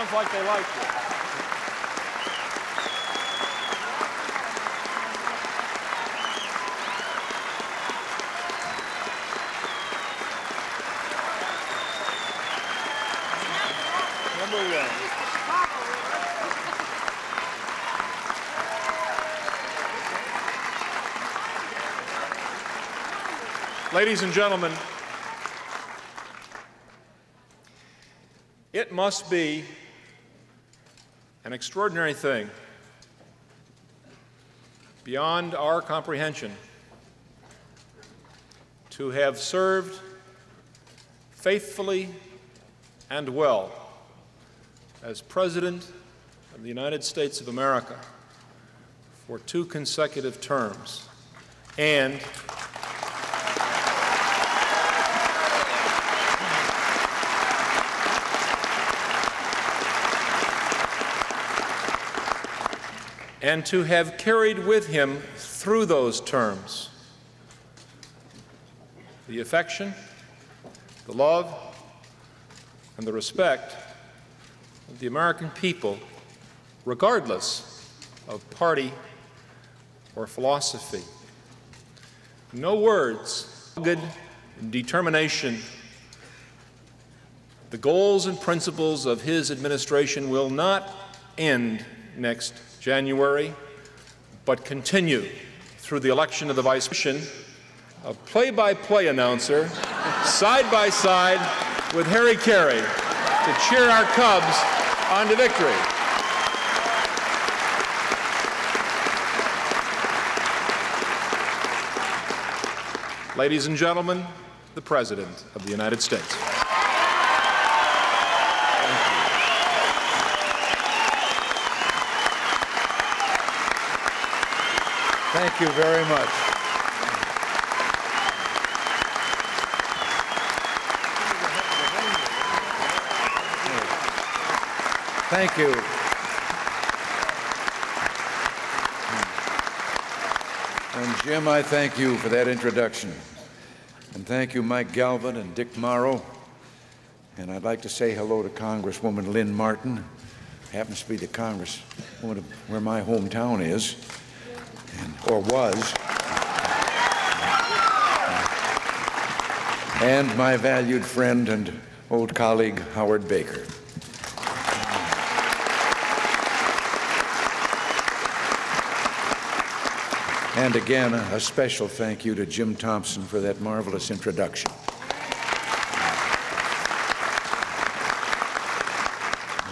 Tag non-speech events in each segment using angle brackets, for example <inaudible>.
Sounds like they like you. Ladies and gentlemen, it must be an extraordinary thing. Beyond our comprehension to have served faithfully and well as President of the United States of America for two consecutive terms and and to have carried with him through those terms the affection, the love, and the respect of the American people, regardless of party or philosophy. No words, good determination. The goals and principles of his administration will not end next January, but continue through the election of the vice president, a play-by-play announcer, side by side with Harry Caray, to cheer our Cubs on to victory. Ladies and gentlemen, the President of the United States. Thank you very much. Thank you. And Jim, I thank you for that introduction. And thank you, Mike Galvin and Dick Morrow. And I'd like to say hello to Congresswoman Lynn Martin, happens to be the Congresswoman where my hometown is or was, and my valued friend and old colleague, Howard Baker. And again, a special thank you to Jim Thompson for that marvelous introduction.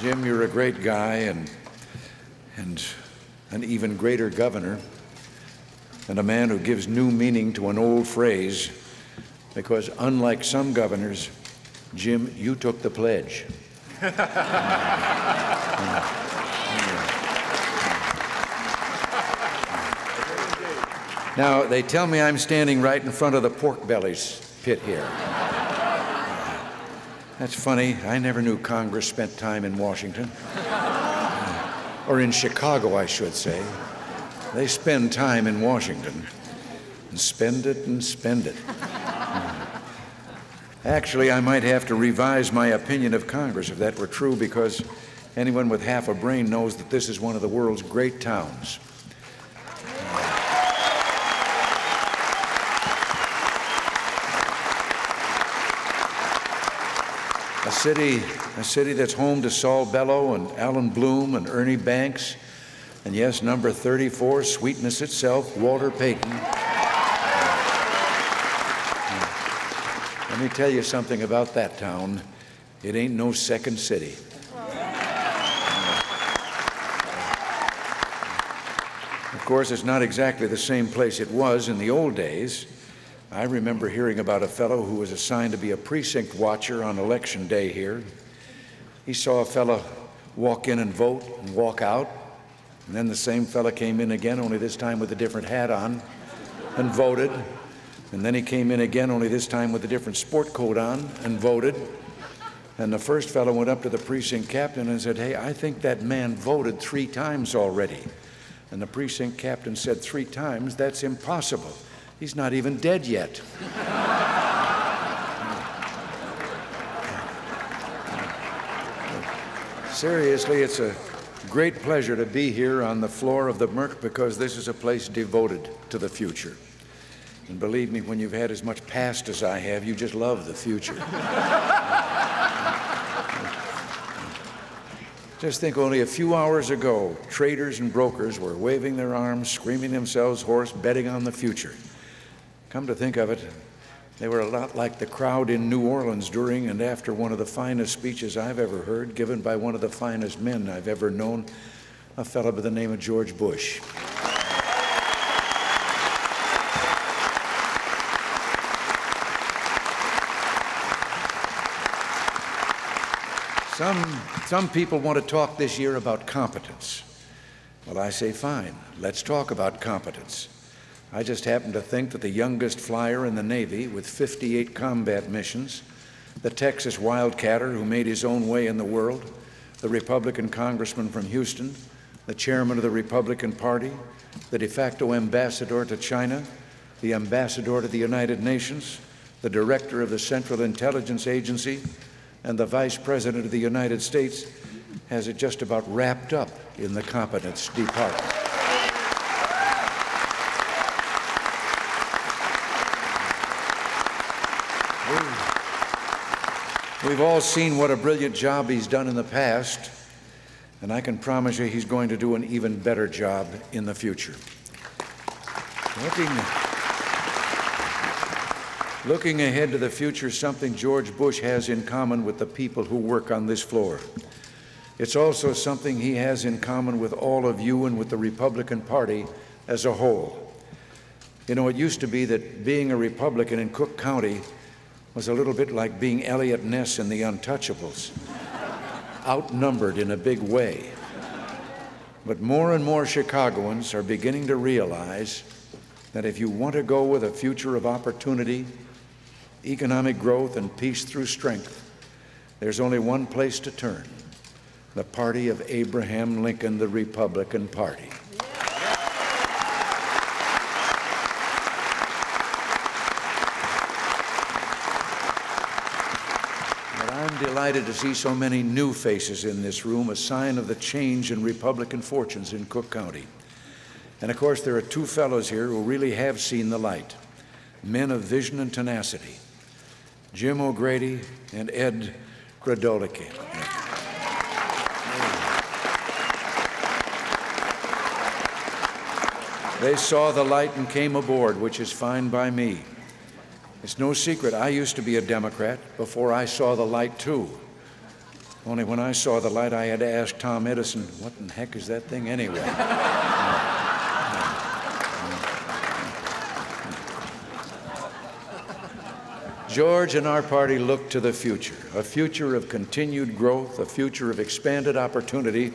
Jim, you're a great guy and, and an even greater governor and a man who gives new meaning to an old phrase because, unlike some governors, Jim, you took the pledge. <laughs> now, they tell me I'm standing right in front of the pork bellies pit here. That's funny. I never knew Congress spent time in Washington. or in Chicago, I should say. They spend time in Washington and spend it and spend it. Hmm. Actually, I might have to revise my opinion of Congress if that were true, because anyone with half a brain knows that this is one of the world's great towns. A city, a city that's home to Saul Bellow and Allan Bloom and Ernie Banks and yes, number 34, sweetness itself, Walter Payton. Let me tell you something about that town. It ain't no second city. Of course, it's not exactly the same place it was in the old days. I remember hearing about a fellow who was assigned to be a precinct watcher on election day here. He saw a fellow walk in and vote and walk out. And then the same fella came in again, only this time with a different hat on, and voted. And then he came in again, only this time with a different sport coat on, and voted. And the first fellow went up to the precinct captain and said, Hey, I think that man voted three times already. And the precinct captain said, Three times? That's impossible. He's not even dead yet. <laughs> Seriously, it's a great pleasure to be here on the floor of the Merc because this is a place devoted to the future. And believe me, when you've had as much past as I have, you just love the future. just think only a few hours ago, traders and brokers were waving their arms, screaming themselves hoarse, betting on the future. Come to think of it, they were a lot like the crowd in New Orleans during and after one of the finest speeches I've ever heard, given by one of the finest men I've ever known, a fellow by the name of George Bush. Some, some people want to talk this year about competence. Well, I say, fine, let's talk about competence. I just happen to think that the youngest flyer in the Navy with 58 combat missions, the Texas wildcatter who made his own way in the world, the Republican congressman from Houston, the chairman of the Republican Party, the de facto ambassador to China, the ambassador to the United Nations, the director of the Central Intelligence Agency, and the vice president of the United States has it just about wrapped up in the competence department. We've all seen what a brilliant job he's done in the past, and I can promise you he's going to do an even better job in the future. Looking, looking ahead to the future, something George Bush has in common with the people who work on this floor. It's also something he has in common with all of you and with the Republican Party as a whole. You know, it used to be that being a Republican in Cook County was a little bit like being Eliot Ness in The Untouchables, outnumbered in a big way. But more and more Chicagoans are beginning to realize that if you want to go with a future of opportunity, economic growth, and peace through strength, there's only one place to turn the party of Abraham Lincoln, the Republican Party. Delighted to see so many new faces in this room, a sign of the change in Republican fortunes in Cook County. And of course, there are two fellows here who really have seen the light men of vision and tenacity Jim O'Grady and Ed Vrdolyak. They saw the light and came aboard, which is fine by me. It's no secret, I used to be a Democrat before I saw the light, too. Only when I saw the light, I had to ask Tom Edison, what in heck is that thing anyway? <laughs> George and our party look to the future a future of continued growth, a future of expanded opportunity,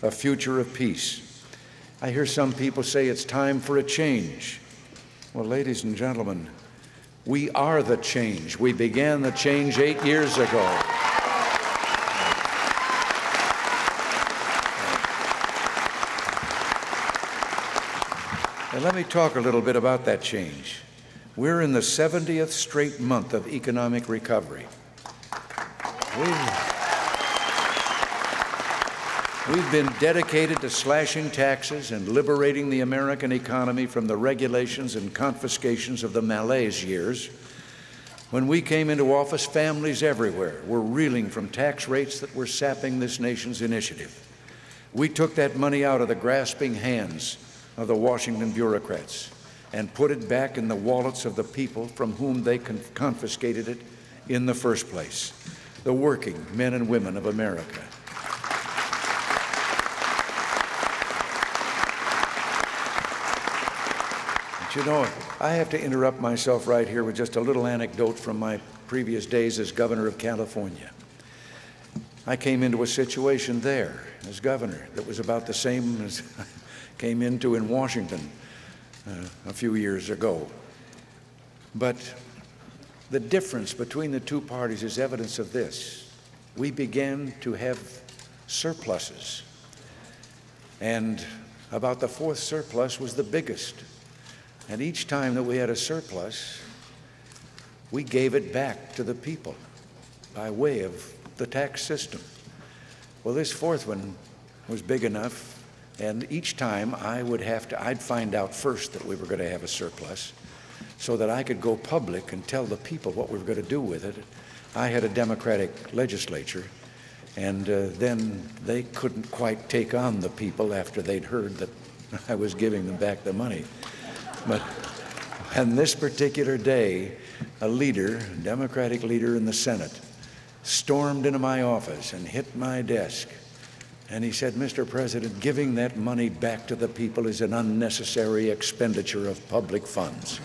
a future of peace. I hear some people say it's time for a change. Well, ladies and gentlemen, we are the change. We began the change eight years ago. And let me talk a little bit about that change. We're in the 70th straight month of economic recovery. We We've been dedicated to slashing taxes and liberating the American economy from the regulations and confiscations of the malaise years. When we came into office, families everywhere were reeling from tax rates that were sapping this nation's initiative. We took that money out of the grasping hands of the Washington bureaucrats and put it back in the wallets of the people from whom they confiscated it in the first place the working men and women of America. You know, I have to interrupt myself right here with just a little anecdote from my previous days as governor of California. I came into a situation there as governor that was about the same <laughs> as I came into in Washington uh, a few years ago. But the difference between the two parties is evidence of this. We began to have surpluses, and about the fourth surplus was the biggest and each time that we had a surplus, we gave it back to the people by way of the tax system. Well, this fourth one was big enough, and each time I would have to, I'd find out first that we were going to have a surplus so that I could go public and tell the people what we were going to do with it. I had a Democratic legislature, and uh, then they couldn't quite take on the people after they'd heard that <laughs> I was giving them back the money. But on this particular day, a leader, a Democratic leader in the Senate, stormed into my office and hit my desk. And he said, Mr. President, giving that money back to the people is an unnecessary expenditure of public funds.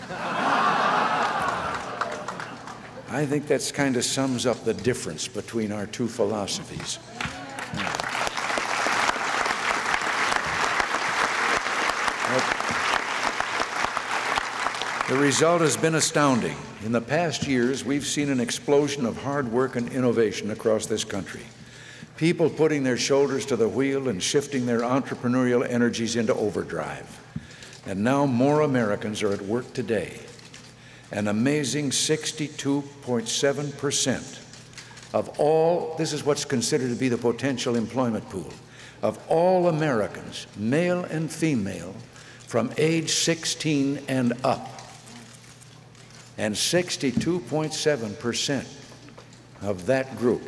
I think that kind of sums up the difference between our two philosophies. The result has been astounding. In the past years, we've seen an explosion of hard work and innovation across this country. People putting their shoulders to the wheel and shifting their entrepreneurial energies into overdrive. And now more Americans are at work today. An amazing 62.7% of all, this is what's considered to be the potential employment pool, of all Americans, male and female, from age 16 and up and 62.7% of that group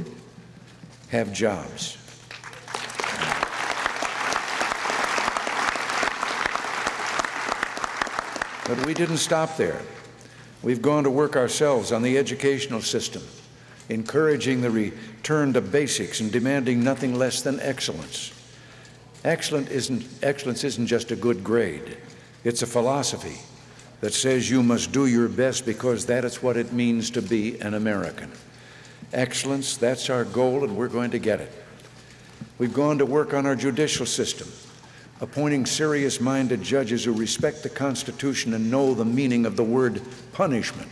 have jobs. But we didn't stop there. We've gone to work ourselves on the educational system, encouraging the return to basics and demanding nothing less than excellence. Excellent isn't, excellence isn't just a good grade, it's a philosophy that says you must do your best because that is what it means to be an American. Excellence, that's our goal, and we're going to get it. We've gone to work on our judicial system, appointing serious minded judges who respect the Constitution and know the meaning of the word punishment.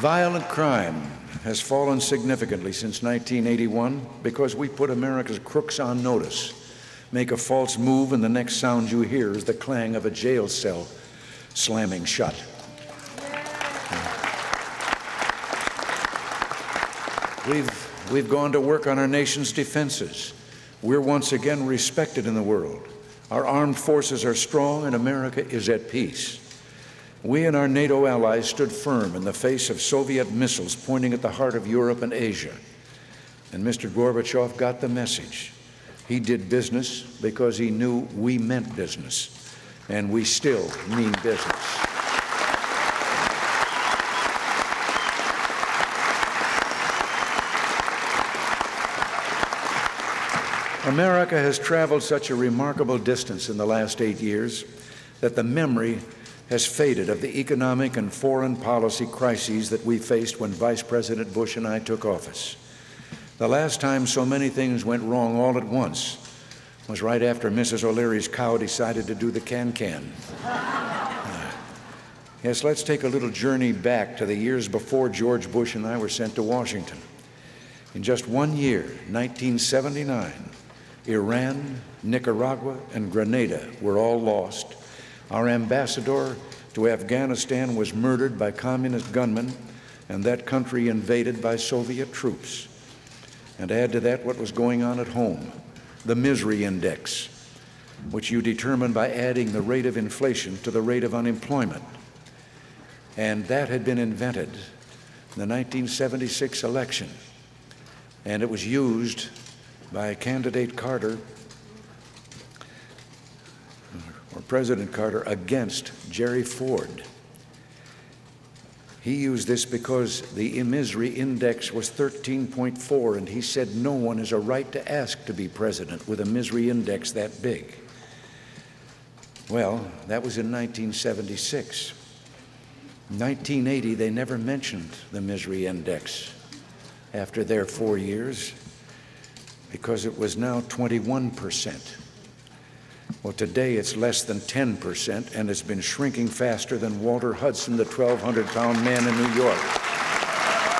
Violent crime has fallen significantly since 1981 because we put America's crooks on notice. Make a false move, and the next sound you hear is the clang of a jail cell slamming shut. We've, we've gone to work on our nation's defenses. We're once again respected in the world. Our armed forces are strong, and America is at peace. We and our NATO allies stood firm in the face of Soviet missiles pointing at the heart of Europe and Asia. And Mr. Gorbachev got the message. He did business because he knew we meant business, and we still mean business. America has traveled such a remarkable distance in the last eight years that the memory has faded of the economic and foreign policy crises that we faced when Vice President Bush and I took office. The last time so many things went wrong all at once was right after Mrs. O'Leary's cow decided to do the can can. Uh, yes, let's take a little journey back to the years before George Bush and I were sent to Washington. In just one year, 1979, Iran, Nicaragua, and Grenada were all lost our ambassador to Afghanistan was murdered by communist gunmen, and that country invaded by Soviet troops. And add to that what was going on at home the misery index, which you determine by adding the rate of inflation to the rate of unemployment. And that had been invented in the 1976 election. And it was used by candidate Carter or President Carter against Jerry Ford. He used this because the misery index was 13.4, and he said no one has a right to ask to be president with a misery index that big. Well, that was in 1976. In 1980, they never mentioned the misery index after their four years because it was now 21 percent. Well, today it's less than 10%, and it's been shrinking faster than Walter Hudson, the 1,200 pound man in New York,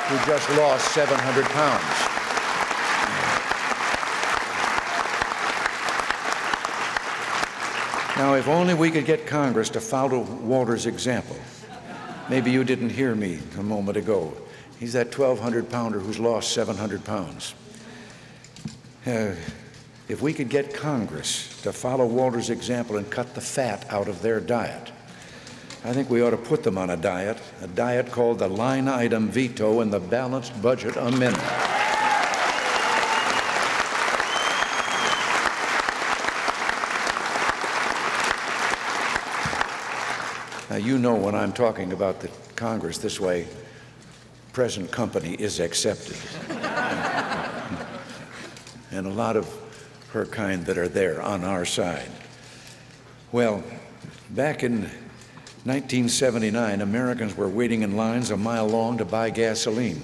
who just lost 700 pounds. Now, if only we could get Congress to follow Walter's example Maybe you didn't hear me a moment ago. He's that 1,200 pounder who's lost 700 pounds. Uh, if we could get Congress to follow Walter's example and cut the fat out of their diet, I think we ought to put them on a diet, a diet called the line item veto and the balanced budget amendment. Now, you know when I'm talking about the Congress this way, present company is accepted. <laughs> and a lot of her kind that are there on our side. Well, back in 1979, Americans were waiting in lines a mile long to buy gasoline.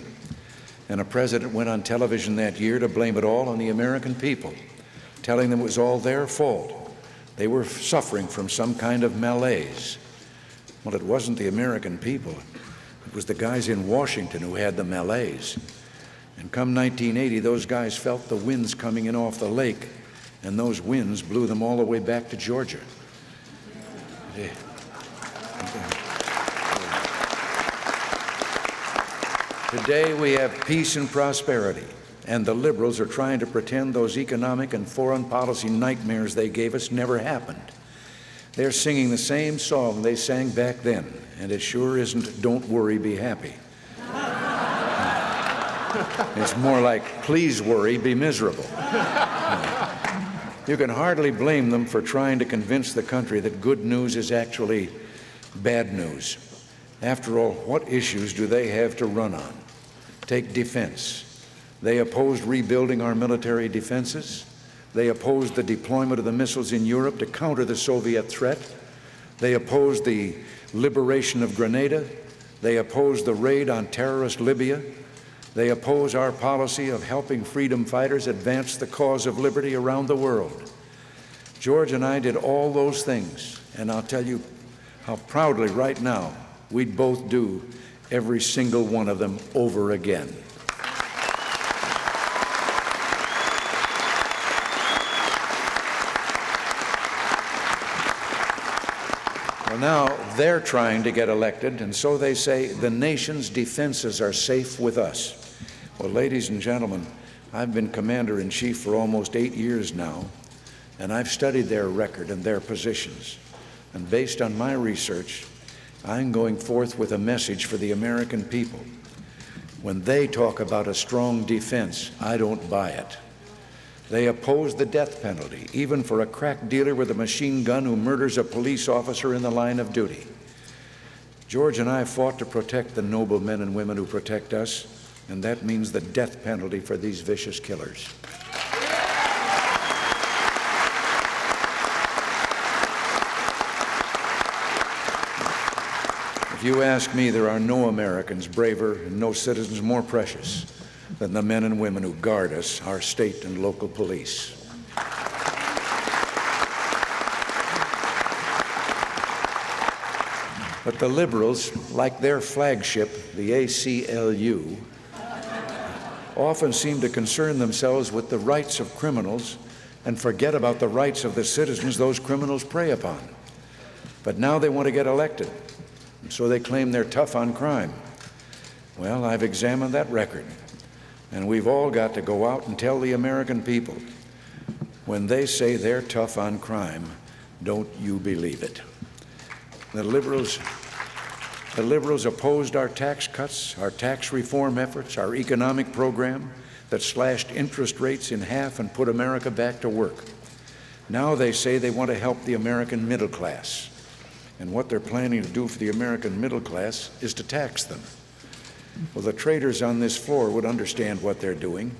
And a president went on television that year to blame it all on the American people, telling them it was all their fault. They were suffering from some kind of malaise. Well, it wasn't the American people. It was the guys in Washington who had the malaise. And come 1980, those guys felt the winds coming in off the lake, and those winds blew them all the way back to Georgia. Today we have peace and prosperity, and the liberals are trying to pretend those economic and foreign policy nightmares they gave us never happened. They're singing the same song they sang back then, and it sure isn't Don't Worry, Be Happy. It's more like Please Worry, Be Miserable. you can hardly blame them for trying to convince the country that good news is actually bad news. After all, what issues do they have to run on? Take defense. They opposed rebuilding our military defenses. They opposed the deployment of the missiles in Europe to counter the Soviet threat. They opposed the liberation of Grenada. They opposed the raid on terrorist Libya. They oppose our policy of helping freedom fighters advance the cause of liberty around the world. George and I did all those things, and I'll tell you how proudly right now we'd both do every single one of them over again. Well, now they're trying to get elected, and so they say the nation's defenses are safe with us. Well, ladies and gentlemen, I've been commander in chief for almost eight years now, and I've studied their record and their positions. And based on my research, I'm going forth with a message for the American people. When they talk about a strong defense, I don't buy it. They oppose the death penalty, even for a crack dealer with a machine gun who murders a police officer in the line of duty. George and I fought to protect the noble men and women who protect us, and that means the death penalty for these vicious killers. If you ask me, there are no Americans braver and no citizens more precious than the men and women who guard us, our state and local police. But the liberals, like their flagship, the ACLU, often seem to concern themselves with the rights of criminals and forget about the rights of the citizens those criminals prey upon. But now they want to get elected, and so they claim they're tough on crime. Well, I've examined that record. And we've all got to go out and tell the American people when they say they're tough on crime, don't you believe it. The liberals, the liberals opposed our tax cuts, our tax reform efforts, our economic program that slashed interest rates in half and put America back to work. Now they say they want to help the American middle class. And what they're planning to do for the American middle class is to tax them. Well, the traitors on this floor would understand what they're doing,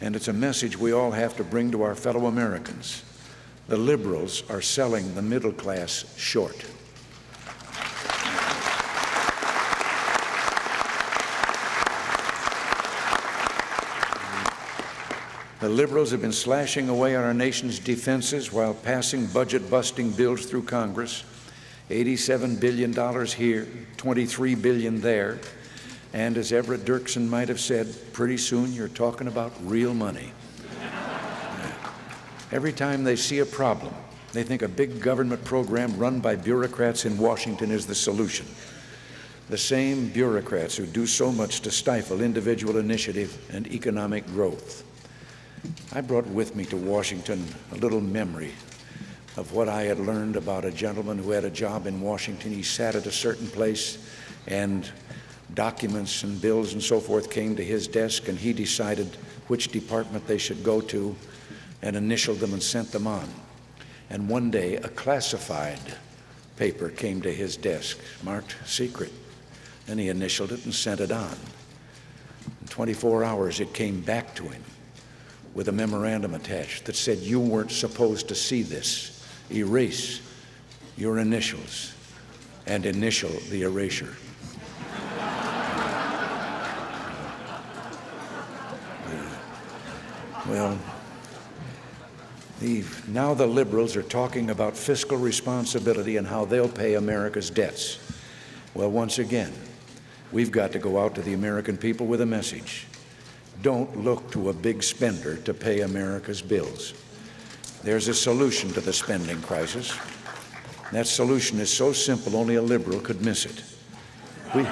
and it's a message we all have to bring to our fellow Americans. The liberals are selling the middle class short. The liberals have been slashing away on our nation's defenses while passing budget busting bills through Congress. $87 billion here, 23 billion there. And as Everett Dirksen might have said, pretty soon you're talking about real money. <laughs> Every time they see a problem, they think a big government program run by bureaucrats in Washington is the solution. the same bureaucrats who do so much to stifle individual initiative and economic growth. I brought with me to Washington a little memory of what I had learned about a gentleman who had a job in Washington. He sat at a certain place and documents and bills and so forth came to his desk, and he decided which department they should go to and initialed them and sent them on. And one day, a classified paper came to his desk, marked secret, and he initialed it and sent it on. In 24 hours, it came back to him with a memorandum attached that said, You weren't supposed to see this. Erase your initials and initial the erasure. Well, the, now the liberals are talking about fiscal responsibility and how they'll pay America's debts. Well, once again, we've got to go out to the American people with a message. Don't look to a big spender to pay America's bills. There's a solution to the spending crisis. That solution is so simple, only a liberal could miss it. We,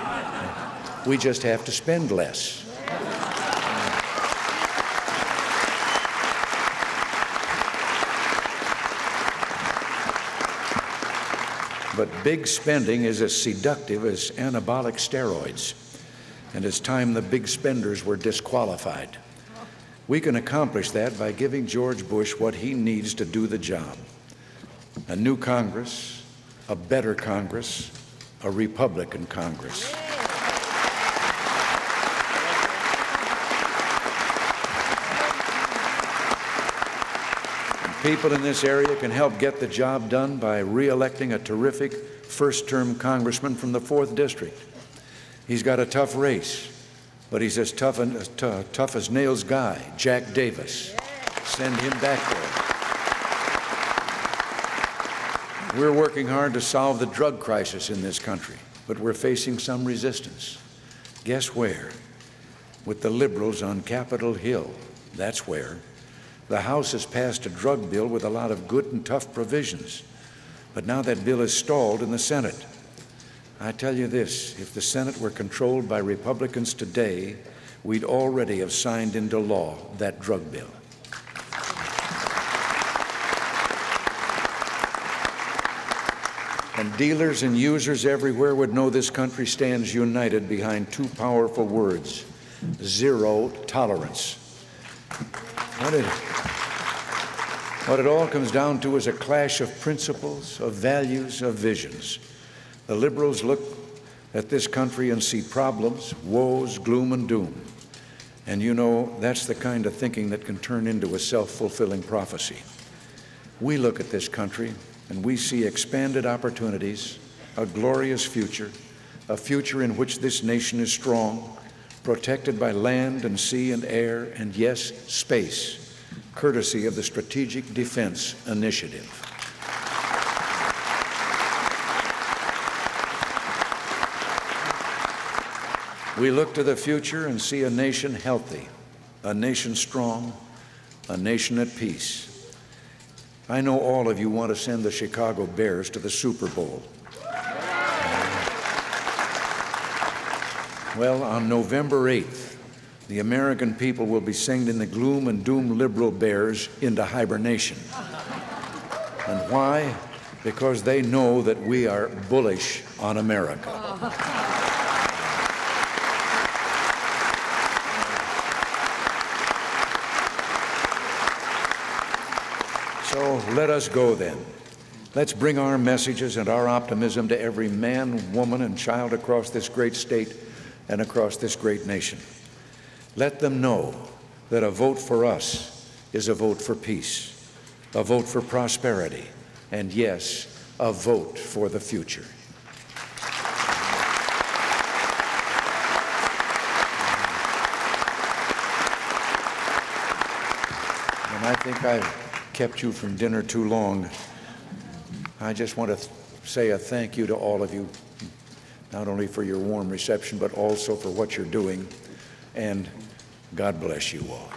we just have to spend less. But big spending is as seductive as anabolic steroids. And it's time the big spenders were disqualified. We can accomplish that by giving George Bush what he needs to do the job a new Congress, a better Congress, a Republican Congress. People in this area can help get the job done by reelecting a terrific first term congressman from the 4th District. He's got a tough race, but he's as tough, and, tough as nails guy, Jack Davis. Send him back there. We're working hard to solve the drug crisis in this country, but we're facing some resistance. Guess where? With the liberals on Capitol Hill. That's where. The House has passed a drug bill with a lot of good and tough provisions, but now that bill is stalled in the Senate. I tell you this if the Senate were controlled by Republicans today, we'd already have signed into law that drug bill. And dealers and users everywhere would know this country stands united behind two powerful words zero tolerance. What it, what it all comes down to is a clash of principles, of values, of visions. The liberals look at this country and see problems, woes, gloom, and doom. And you know, that's the kind of thinking that can turn into a self fulfilling prophecy. We look at this country and we see expanded opportunities, a glorious future, a future in which this nation is strong, protected by land and sea and air, and yes, space, courtesy of the Strategic Defense Initiative. We look to the future and see a nation healthy, a nation strong, a nation at peace. I know all of you want to send the Chicago Bears to the Super Bowl. Well, on November 8th, the American people will be sending the gloom and doom liberal bears into hibernation. And why? Because they know that we are bullish on America. So let us go then. Let's bring our messages and our optimism to every man, woman, and child across this great state and across this great nation. Let them know that a vote for us is a vote for peace, a vote for prosperity, and yes, a vote for the future. And I think I've kept you from dinner too long. I just want to say a thank you to all of you, not only for your warm reception, but also for what you're doing. And God bless you all.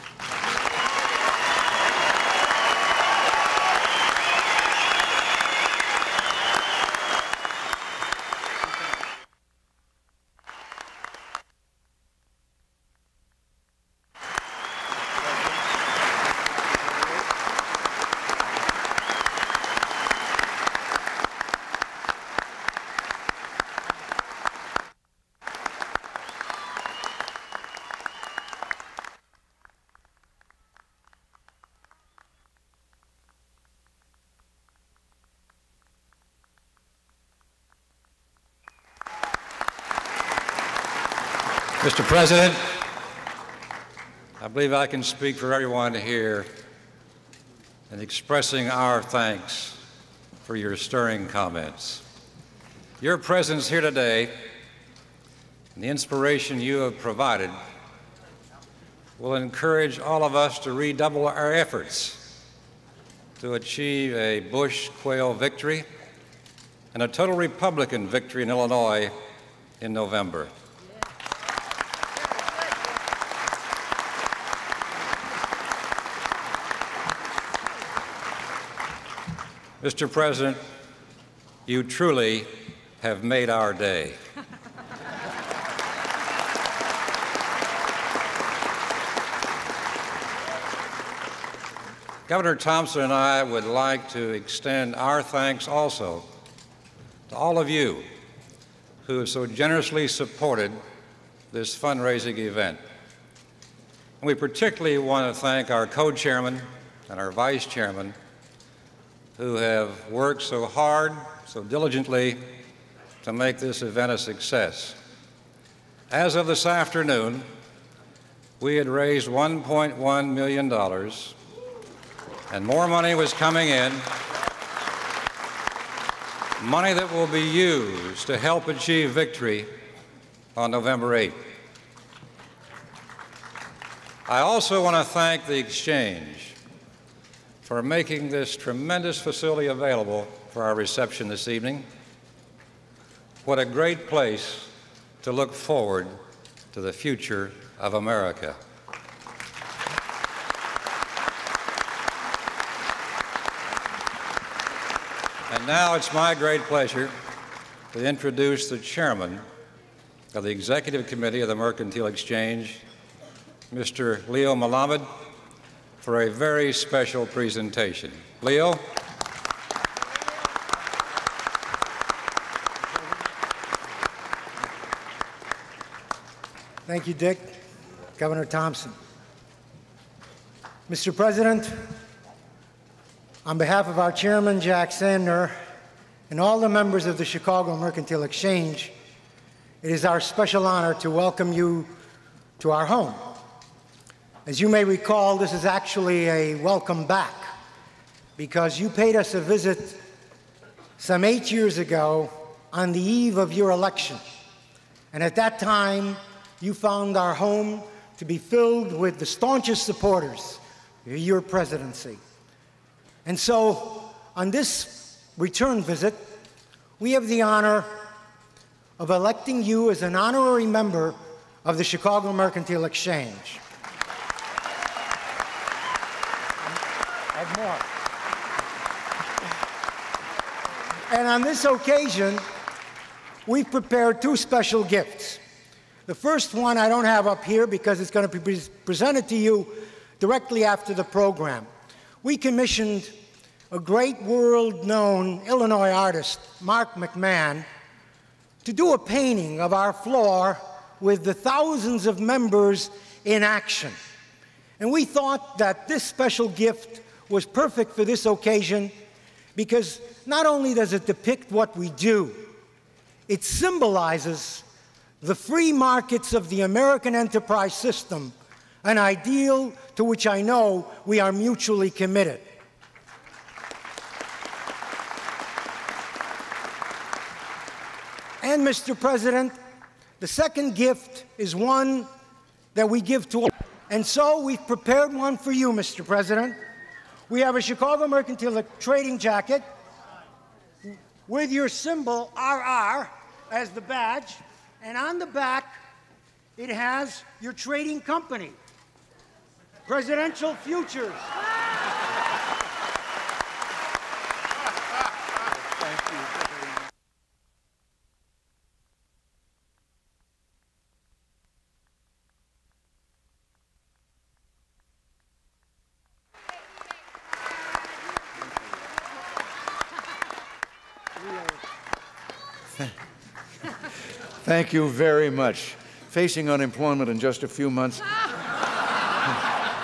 Mr. President, I believe I can speak for everyone here in expressing our thanks for your stirring comments. Your presence here today and the inspiration you have provided will encourage all of us to redouble our efforts to achieve a Bush Quayle victory and a total Republican victory in Illinois in November. Mr. President, you truly have made our day. Governor Thompson and I would like to extend our thanks also to all of you who have so generously supported this fundraising event. And we particularly want to thank our co-chairman and our vice chairman who have worked so hard, so diligently to make this event a success. As of this afternoon, we had raised $1.1 million, and more money was coming in, money that will be used to help achieve victory on November 8th. I also want to thank the Exchange for making this tremendous facility available for our reception this evening. What a great place to look forward to the future of America. And now it's my great pleasure to introduce the chairman of the Executive Committee of the Mercantile Exchange, Mr. Leo Melamed for a very special presentation. Leo? Thank you, Dick. Governor Thompson. Mr. President, on behalf of our chairman, Jack Sandner, and all the members of the Chicago Mercantile Exchange, it is our special honor to welcome you to our home. As you may recall, this is actually a welcome back because you paid us a visit some eight years ago on the eve of your election. And at that time, you found our home to be filled with the staunchest supporters of your presidency. And so, on this return visit, we have the honor of electing you as an honorary member of the Chicago Mercantile Exchange. And on this occasion, we've prepared two special gifts. The first one I don't have up here because it's going to be presented to you directly after the program. We commissioned a great world known Illinois artist, Mark McMahon, to do a painting of our floor with the thousands of members in action. And we thought that this special gift was perfect for this occasion because not only does it depict what we do, it symbolizes the free markets of the American enterprise system, an ideal to which I know we are mutually committed. And, Mr. President, the second gift is one that we give to all. And so we've prepared one for you, Mr. President. We have a Chicago Mercantile trading jacket with your symbol RR as the badge, and on the back it has your trading company, Presidential Futures. Thank you very much. Facing unemployment in just a few months, <laughs>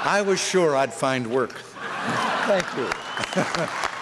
I was sure I'd find work. Thank you. <laughs>